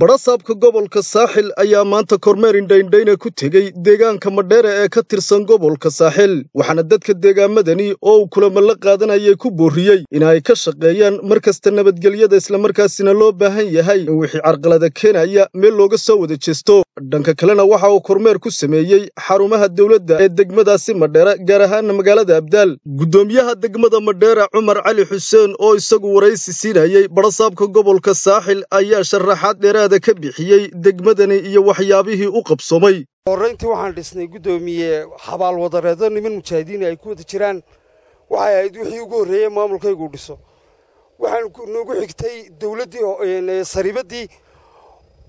badhasaabka gobolka saaxil ayaa maanta kormeer indhaindhayna ku tegey deegaanka madheere ee ka tirsan gobolka saaxil waxaana dadka deegaamadani oo uu kulamo la qaadanayay ku boorriyey in ay ka shaqeeyaan mar kasta nabadgelyada islamarkaasina loo baahan yahay in wixii carqalada keenaya meel looga soo wada jeesto. Dhanka kalena waxa uu kormeer ku sameeyey xarumaha dowladda ee degmadaasi madheere gaar ahaana magaalada abdaal. Guddoomiyaha degmada madheere cumar cali xuseen oo isagu waraysi siinayey badhasaabka gobolka saaxil ayaa sharaxaad dheeraada ka bixiyey degmadani iyo waxyaabihii u qabsoomay horrayntii waxaan dhisnay guddoomiye xabaal wadareedo niman mujaahidiin ay ku wada jiraan. Waxay ahayd wixii ugu horreeyey maamulkaygu dhiso. Waxaan noogu xigtay dowladdii sariibaddii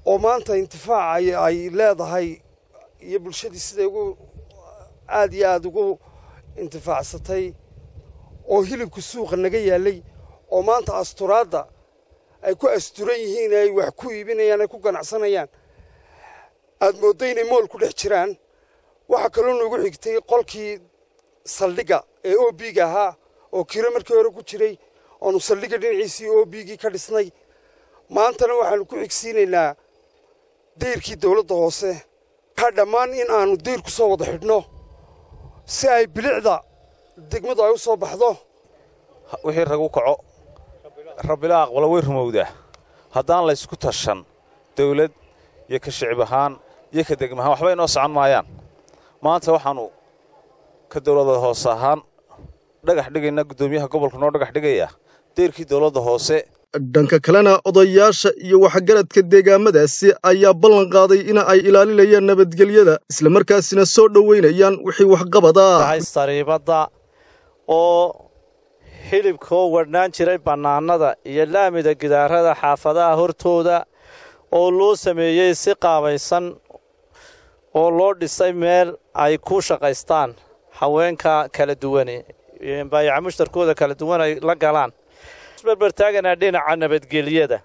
oo maanta intifaac ay leedahay iyo bulshadii siday ugu aad iyo aad ugu intifaacsatay oo hilibka suuqa naga yaallay oo maanta asturaadda ay ku asturan yihiin ay wax ku iibinayaan ay ku ganacsanayaan. Aad mooddo inay mool ku dhex jiraan. Waxaa kaloo noogu xigtay qolkii saldhigga ee o biga ahaa oo kiro markii hore ku jiray. Oonu saldhigga dhinaciisii o bigii ka dhisnay. Maantana waxaannu ku xigsiinaynaa dayrkii dawladda hoose. Ka dhammaan in aannu dayr ku soo wada xidhno si ay bilicda degmadu ay u soo baxdo. Wixii ragu kaco rabbila aqbala way rumowdaa. Haddaan laysku tashan dawlad iyo ka shicib ahaan iyo ka degma ahaan waxba inoo socon maayaan. Maanta waxaannu ka dawladda hoose ahaan dhagax dhigaynaa guddoomiyaha gobolka noo dhagax dhigaya dayrkii dawladda hoose. Dhanka kalena odayaasha iyo waxgaradka deegaamadaasi ayaa ballan qaaday in ay ilaalinayaan nabadgelyada islamarkaasina soo dhowaynayaan wixii waxqabada sariibadda oo hilibkoo wadhnaan jiray bannaanada iyo laamida gidaarada xaafadaha hortooda oo loo sameeyey si qaabaysan oo loo dhisay meel ay ku shaqaystaan haweenka kala duwane baayaca mushtarkooda kala duwan ay la galaan. Isbarbartaaganaa dhinaca nabadgelyada.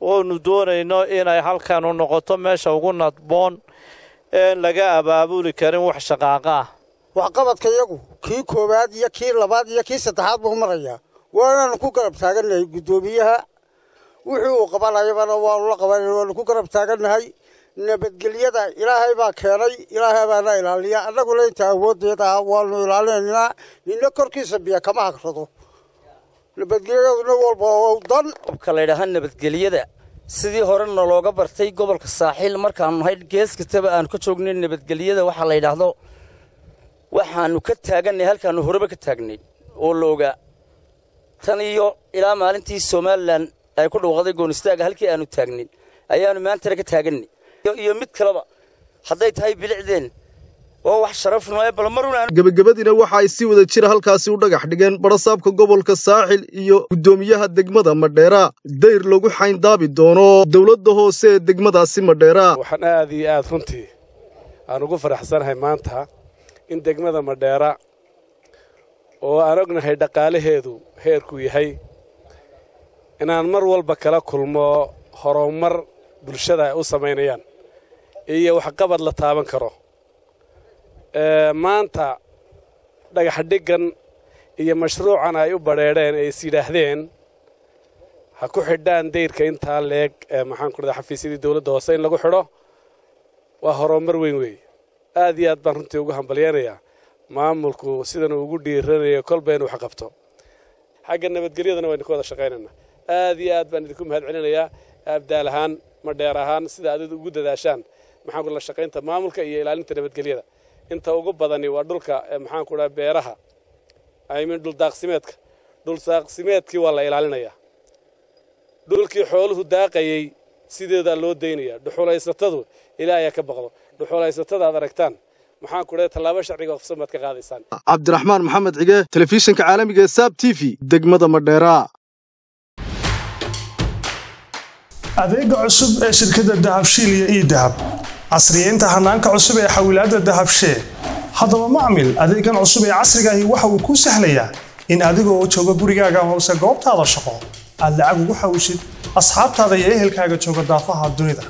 Oonu doonayno inay halkanu noqoto meesha ugu nadboon een laga abaabuli karin wax shaqaaqa ah waxqabadka iyagu kii koowaad iyo kii labaad iyo kii saddexaad buu marayaa. Waanaanu ku garab taagannahay guddoomiyaha. Wuxuu uu qabanayabana waanu la qabanayna waanu ku garab taagannahay nabadgelyada ilaahay baa keenay ilaahay baana ilaaliya annaguna inta awooddeeda ah waanu ilaalinaynaa. Ninna korkiisa biyo kama hagrado nabadgelyaduna walba dan qobka laydhahaa nabadgelyada sidii horena looga bartay gobolka saaxiil markaanu nahay gees kastaba aanu ka joognay nabadgelyada waxaa la yidhaahdo waxaannu ka taagannay halkaannu horeba ka taagnay oo la ogaa tan iyo ilaa maalintii somalilan ay ku dhawaqday goonistaaga halkii aanu taagnin ayaannu maantana ka taagannay. Iyo mid kaleba hadday tahay bilicdeen oo wax sharaf nooe bal maruna gebagabadiina waxa ay si wada jira halkaasi u dhagax dhigeen badhasaabka gobolka saaxil iyo guddoomiyaha degmada madheera dayr lagu xayndaabi doono dowladda hoose ee degmadaasi madheera waxaan aad iyo aad runtii aan ugu faraxsanahay maanta in degmada madheera oo aan ognahay dhaqaalaheedu heerkuu yahay inaan mar walba kala kulmo horumar bulshada ay u samaynayaan iyo waxqabad la taaban karo. Maanta dhagaxdhiggan iyo mashruucan ay u badheedheen ay is yidhaahdeen ha ku xidhaan dayrka intaa leeg ee maxaanku dhada xafiisyadii dawladda hoose in lagu xidho? Waa horumar weyn weeye aad iyo aad baan runtii ugu hambalyaynayaa. Maamulku sidanuu ugu dhiiranayo kolba inu wax qabto. Xagga nabadgelyadana waynu ka wada shaqaynaynaa aad iyo aad baan idinku mahad celinayaa abdaal ahaan madheer ahaan sida aad ugu dadaashaan maxaanku la shaqaynta maamulka iyo ilaalinta nabadgelyada. Inta ugu badani waa dhulka maxaanku dhaha beeraha. Imin dhuldaaqsimeedka dhuldaaqsimeedkii waa la ilaalinayaa dhulkii xooluhu daaqayey sideedaa loo daynayaa. Dhuxulaysatadu ilaahay ka baqdo dhuxulaysatada aad aragtaan. Maxaan ku dhahay tallaabo sharciga baad ka qaadaysaan cabdiraxmaan maxamed cige telefishinka caalamiga ee saab t v degmada madheera. Adeega cusub ee shirkadda dahabshiil iyo ii dahab casriyeynta hanaanka cusub ee xawilaadda dahabshee haddaba macmil adeegan cusub ee casrigaahi waxa uu kuu sahlayaa in adigoo jooga gurigaaga hoose goobtaada shaqo aad lacag ugu xawishid asxaabtaada iyo ehelkaaga jooga daafaha dunida